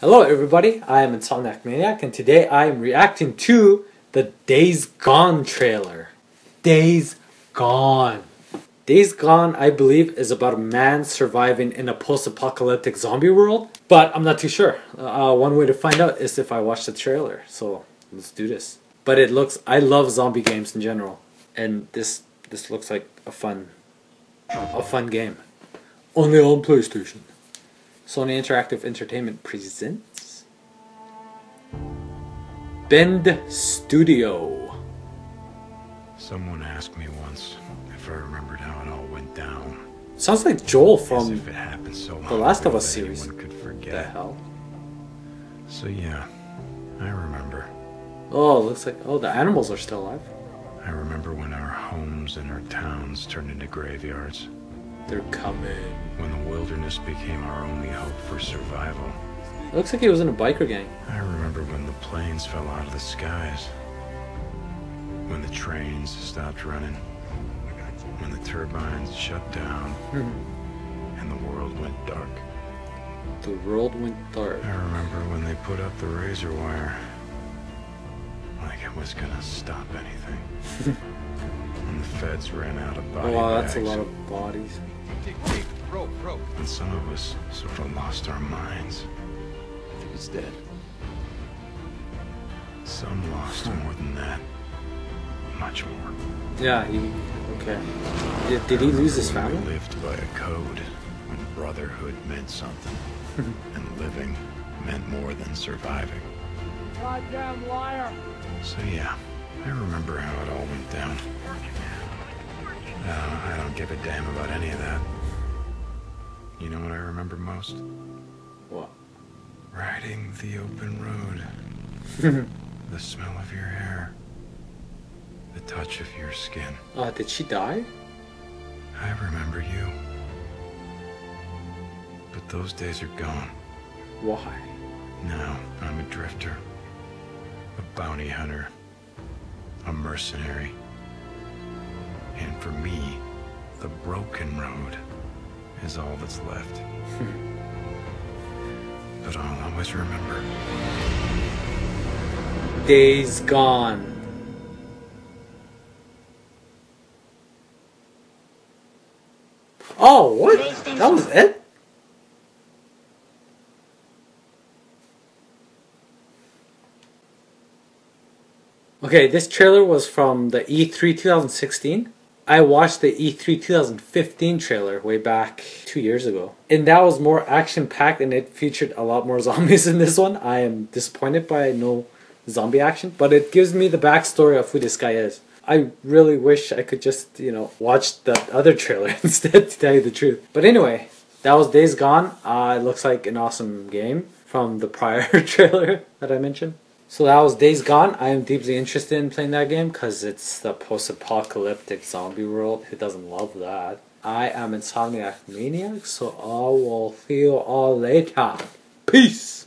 Hello everybody, I am Insomniac Maniac and today I am reacting to the Days Gone trailer. Days Gone. Days Gone, I believe, is about a man surviving in a post-apocalyptic zombie world, but I'm not too sure. Uh, one way to find out is if I watch the trailer, so let's do this. But it looks, I love zombie games in general, and this this looks like a fun, a fun game. Only on PlayStation. Sony Interactive Entertainment presents Bend Studio. Someone asked me once if I remembered how it all went down. Sounds like Joel from if it happened so The Last of Us series. could the forget. hell. So yeah, I remember. Oh, looks like oh the animals are still alive. I remember when our homes and our towns turned into graveyards. They're coming. When the wilderness became our only hope for survival. It looks like he was in a biker gang. I remember when the planes fell out of the skies. When the trains stopped running. When the turbines shut down mm-hmm. and the world went dark. The world went dark. I remember when they put up the razor wire. Like it was gonna stop anything. when the feds ran out of Oh body wow, that's a lot of bodies. And some of us sort of lost our minds. I think it's dead. Some lost more than that. Much more. Yeah, he okay. Did, did he lose his We family? lived by a code when brotherhood meant something. and living meant more than surviving. Goddamn liar! So yeah, I remember how it all went down. Uh, I don't give a damn about any of that. You know what I remember most? What? Riding the open road. the smell of your hair. The touch of your skin. Uh, did she die? I remember you. But those days are gone. Why? Now I'm a drifter, a bounty hunter, a mercenary. And for me, the broken road is all that's left. Hmm. but I'll always remember. Days Gone. Oh, what? That was it? Okay, this trailer was from the E E3 2016. I watched the E E3 2015 trailer way back two years ago. And that was more action packed and it featured a lot more zombies in this one. I am disappointed by no zombie action, but it gives me the backstory of who this guy is. I really wish I could just, you know, watch the other trailer instead to tell you the truth. But anyway, that was Days Gone. Uh, it looks like an awesome game from the prior trailer that I mentioned. So that was Days Gone. I am deeply interested in playing that game because it's the post-apocalyptic zombie world. Who doesn't love that? I am Insomniac Maniac, so I will see you all later. Peace!